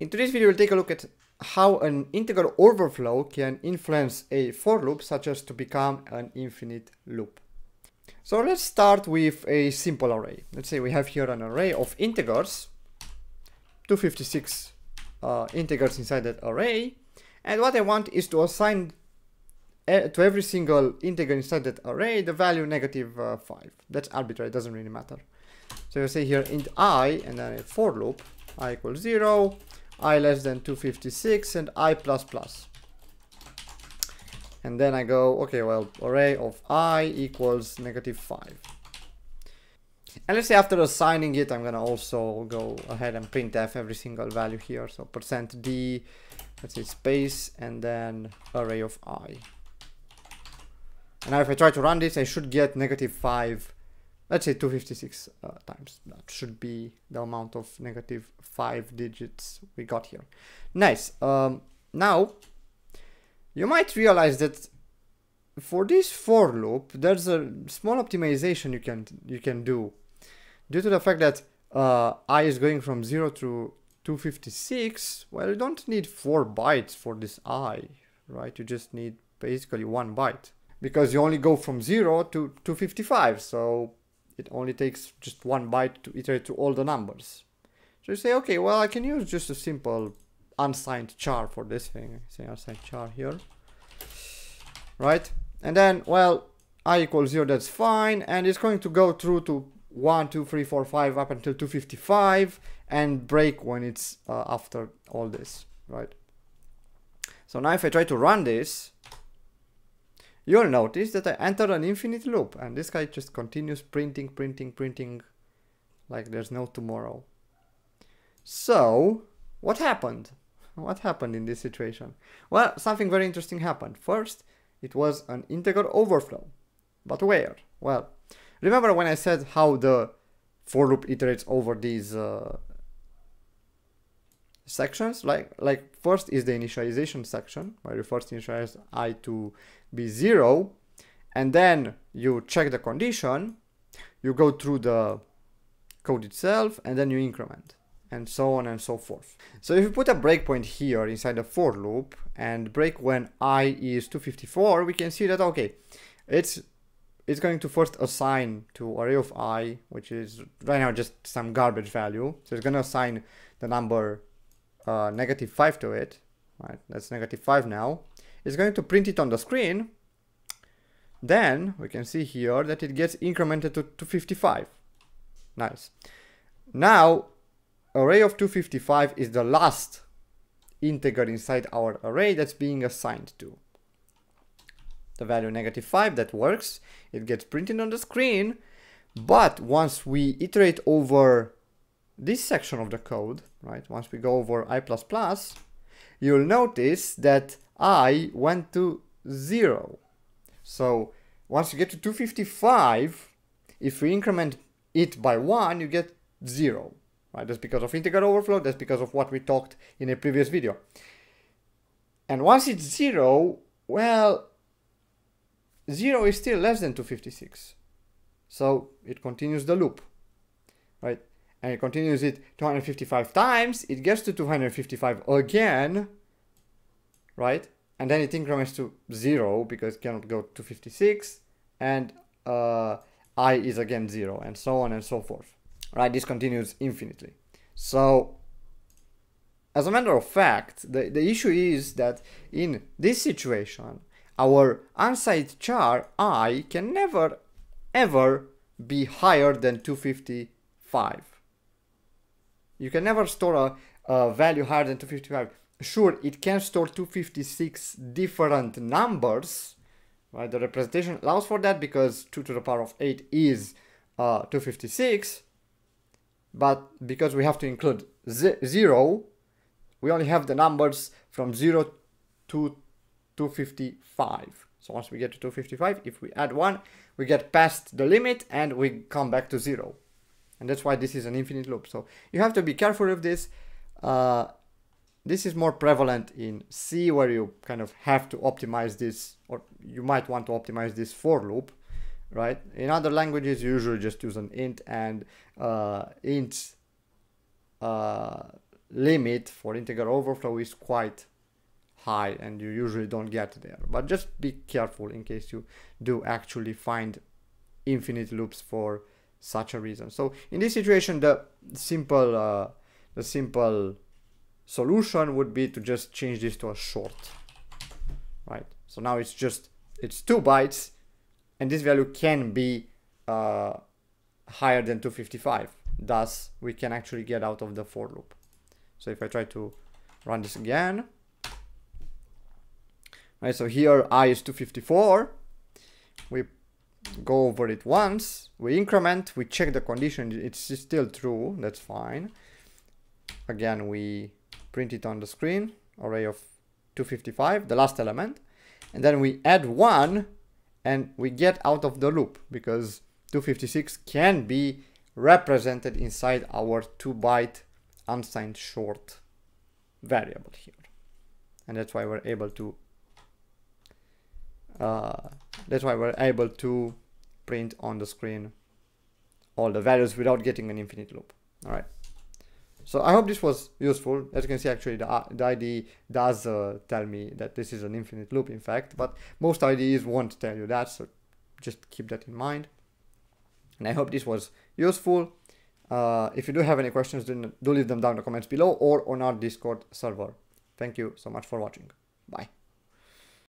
In today's video, we'll take a look at how an integer overflow can influence a for loop such as to become an infinite loop. So let's start with a simple array. Let's say we have here an array of integers, 256 uh, integers inside that array, and what I want is to assign uh, to every single integer inside that array the value negative uh, 5. That's arbitrary, it doesn't really matter. So you say here int i and then a for loop, i equals 0, i less than 256 and i plus plus. And then I go, okay, well, array of i equals negative 5. And let's say after assigning it, I'm gonna also go ahead and print printf every single value here. So percent %d, let's say space, and then array of i. And now if I try to run this, I should get negative 5 let's say 256 uh, times. That should be the amount of negative 5 digits we got here. Nice. Um, now, you might realize that for this for loop, there's a small optimization you can you can do. Due to the fact that uh, i is going from 0 to 256, well, you don't need 4 bytes for this i, right? You just need basically 1 byte because you only go from 0 to 255, so it only takes just one byte to iterate to all the numbers. So you say, okay, well, I can use just a simple unsigned char for this thing. Say unsigned char here, right? And then, well, i equals 0, that's fine. And it's going to go through to 1, 2, 3, 4, 5 up until 255 and break when it's uh, after all this, right? So now if I try to run this, you'll notice that I entered an infinite loop and this guy just continues printing, printing, printing like there's no tomorrow. So, what happened? What happened in this situation? Well, something very interesting happened. First, it was an integer overflow. But where? Well, remember when I said how the for loop iterates over these uh, sections like like first is the initialization section where you first initialize i to be zero and then you check the condition you go through the code itself and then you increment and so on and so forth. So if you put a breakpoint here inside the for loop and break when i is 254 we can see that okay it's it's going to first assign to array of i which is right now just some garbage value. So it's going to assign the number uh, negative 5 to it, right, that's negative 5 now, it's going to print it on the screen, then we can see here that it gets incremented to, to 55. Nice. Now, array of 255 is the last integer inside our array that's being assigned to. The value negative 5, that works. It gets printed on the screen. But once we iterate over this section of the code, right, once we go over i++, you'll notice that i went to 0. So once you get to 255, if we increment it by 1, you get 0. Right? That's because of integer overflow, that's because of what we talked in a previous video. And once it's 0, well, 0 is still less than 256. So it continues the loop, right? And it continues it 255 times, it gets to 255 again, right? And then it increments to 0 because it cannot go to 56, and uh, i is again 0, and so on and so forth, right? This continues infinitely. So, as a matter of fact, the, the issue is that in this situation, our unsigned char i can never ever be higher than 255 you can never store a, a value higher than 255. Sure, it can store 256 different numbers, right? The representation allows for that because 2 to the power of 8 is uh, 256. But because we have to include 0, we only have the numbers from 0 to 255. So once we get to 255, if we add 1, we get past the limit and we come back to 0 and that's why this is an infinite loop. So you have to be careful of this. Uh, this is more prevalent in C where you kind of have to optimize this or you might want to optimize this for loop, right? In other languages, you usually just use an int and uh, int uh, limit for integer overflow is quite high and you usually don't get there but just be careful in case you do actually find infinite loops for such a reason. So in this situation the simple uh, the simple solution would be to just change this to a short right? So now it's just it's two bytes and this value can be uh, higher than 255 thus we can actually get out of the for loop. So if I try to run this again right? So here i is 254 we go over it once we increment we check the condition it's still true that's fine. Again we print it on the screen array of 255 the last element and then we add one and we get out of the loop because 256 can be represented inside our 2 byte unsigned short variable here. And that's why we're able to uh, that's why we're able to print on the screen all the values without getting an infinite loop all right so I hope this was useful. As you can see, actually, the, the IDE does uh, tell me that this is an infinite loop, in fact, but most IDEs won't tell you that, so just keep that in mind. And I hope this was useful. Uh, if you do have any questions, then do leave them down in the comments below or on our Discord server. Thank you so much for watching. Bye.